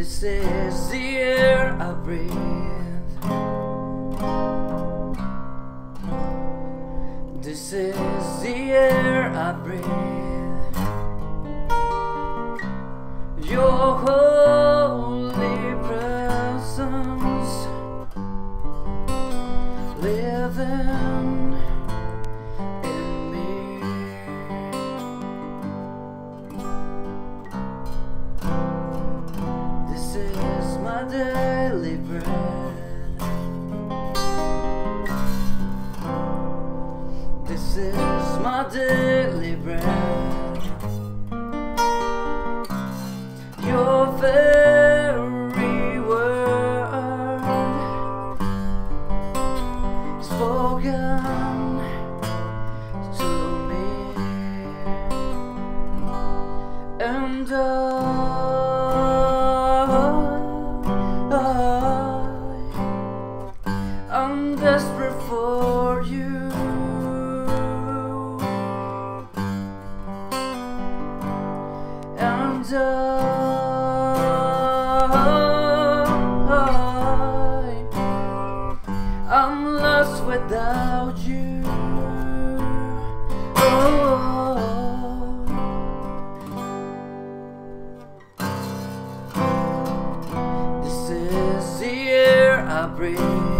This is the air I breathe. This is the air I breathe. Your holy presence living daily bread. This is my daily bread. Your very word spoken to me, and I, I'm desperate for you. And I, I'm lost without you. Oh. This is the air I breathe.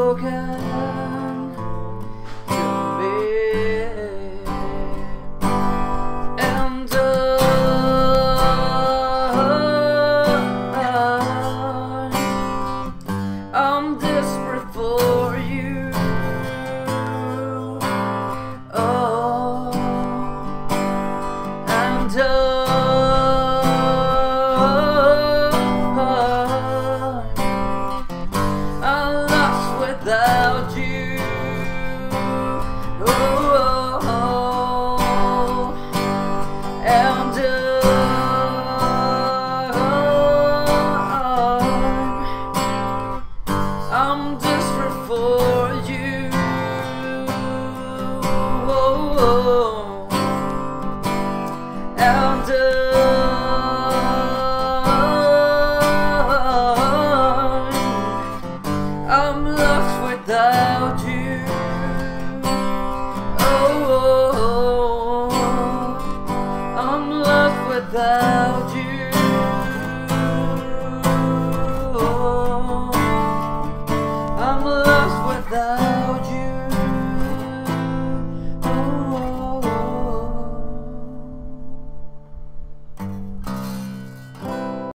spoken